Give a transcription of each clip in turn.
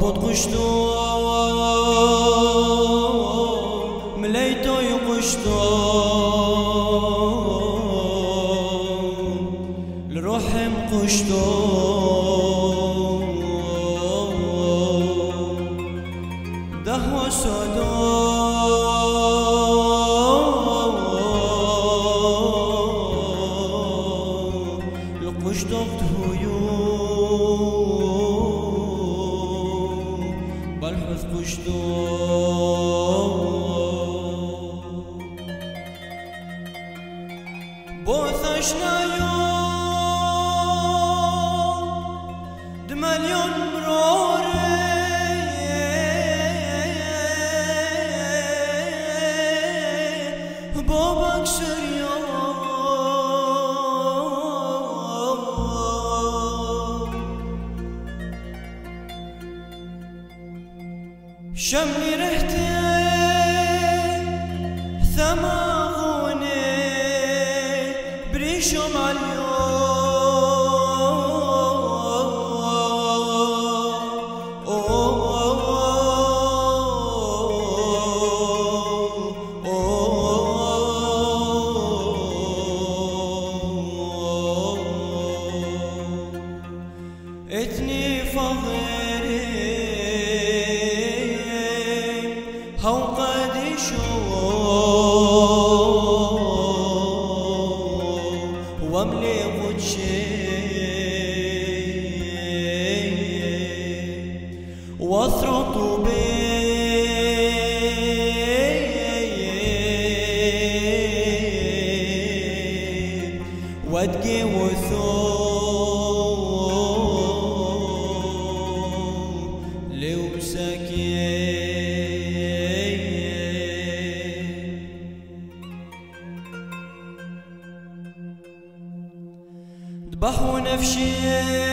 Tabut kuştur ذبحوا نفسي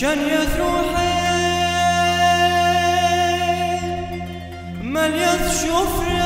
شنيت روحي مليت شفره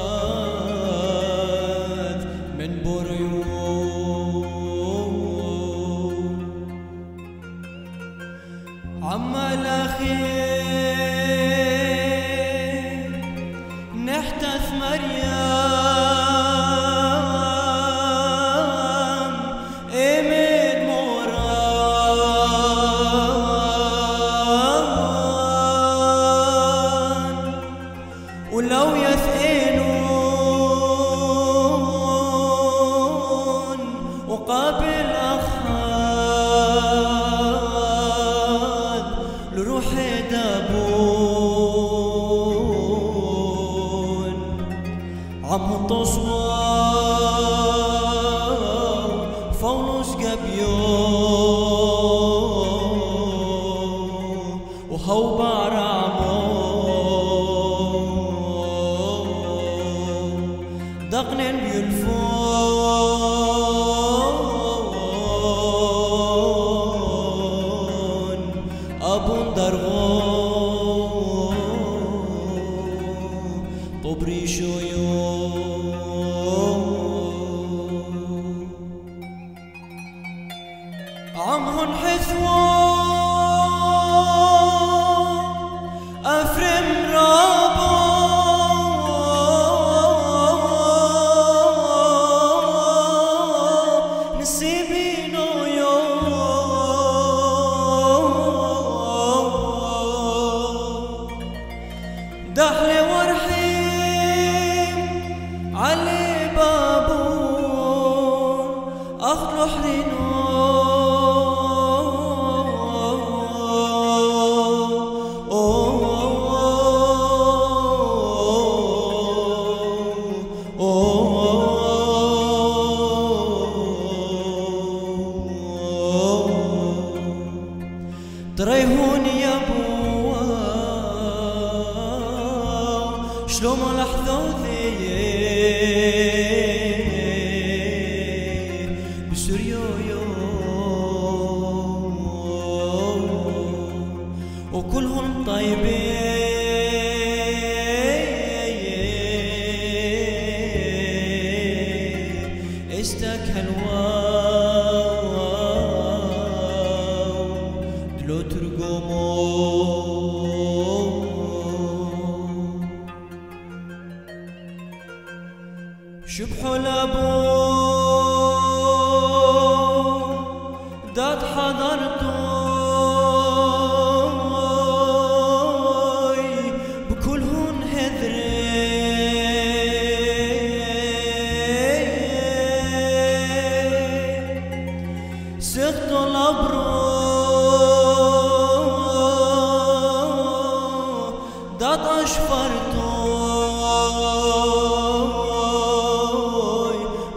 again. obrisho yo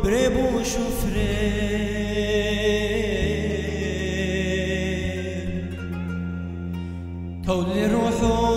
prebúš o freir Tóðir og þó